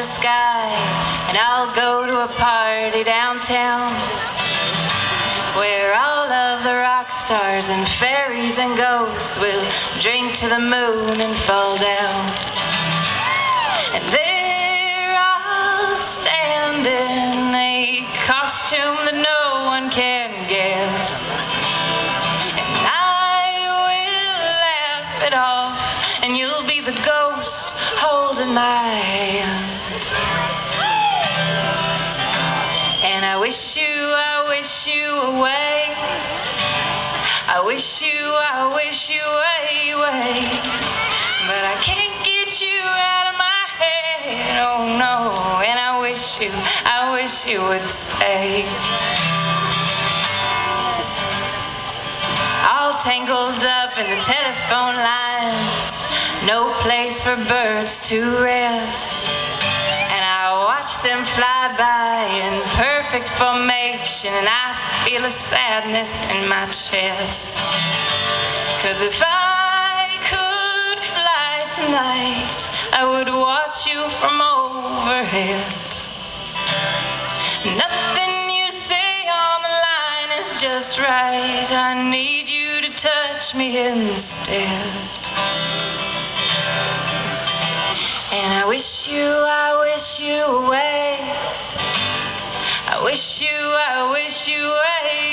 night, and I'll go to a party downtown where all of the rock stars and fairies and ghosts will drink to the moon and fall down. And they're all standing in a costume that no one can guess. And I will laugh it off, and you'll be the ghost holding my hand. And I wish you, I wish you away. I wish you, I wish you away, away. But I can't get you out of my head, oh no. And I wish you, I wish you would stay. All tangled up in the telephone lines, no place for birds to rest. Them fly by in perfect formation, and I feel a sadness in my chest. Cause if I could fly tonight, I would watch you from overhead. Nothing you say on the line is just right. I need you to touch me instead. And I wish you, I wish you away. I wish you, I wish you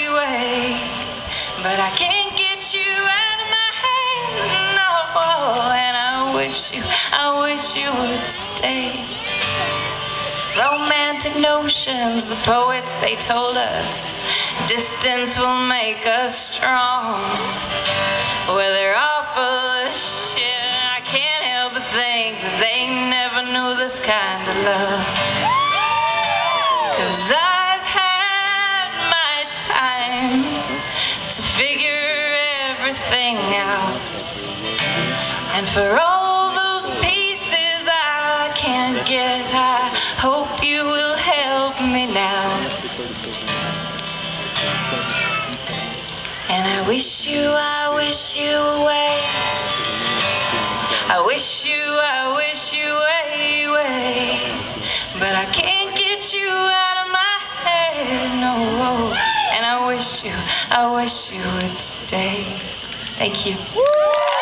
away. But I can't get you out of my head, no. And I wish you, I wish you would stay. Romantic notions, the poets they told us. Distance will make us strong. Well, they're all full of shit. I can't help but think that they never knew this kind of love. Cause I've And for all those pieces I can't get, I hope you will help me now. And I wish you, I wish you away. I wish you, I wish you away, away. But I can't get you out of my head, no. And I wish you, I wish you would stay. Thank you.